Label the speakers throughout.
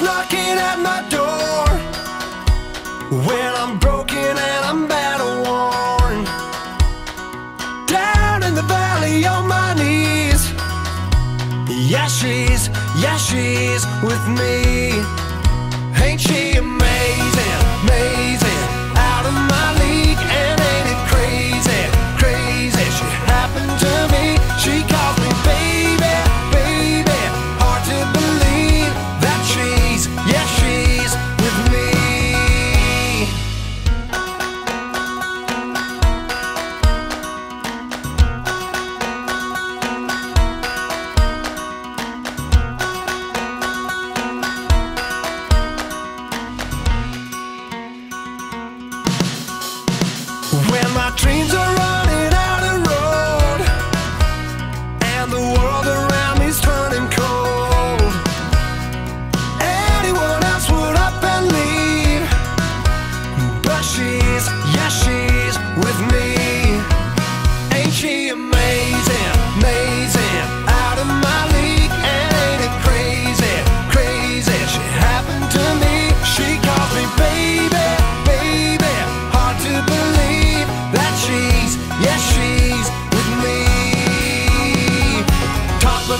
Speaker 1: knocking at my door. When I'm broken and I'm battle-worn Down in the valley on my knees. Yeah, she's, yeah, she's with me. Ain't she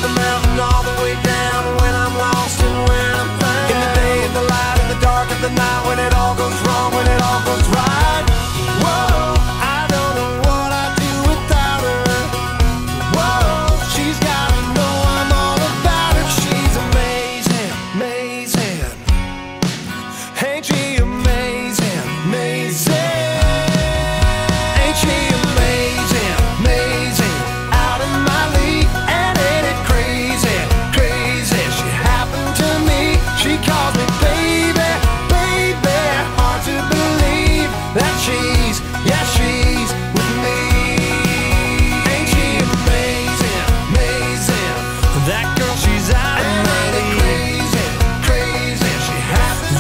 Speaker 1: the mountain all the way down. When I'm lost and when I'm found. In the day, in the light, in the dark, in the night When it all goes wrong, when it all goes wrong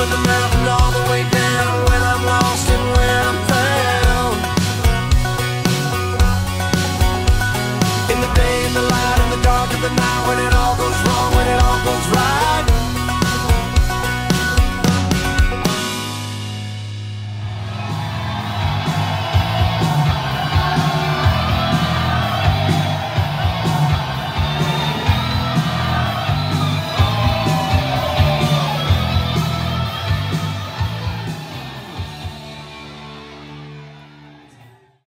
Speaker 1: open the man.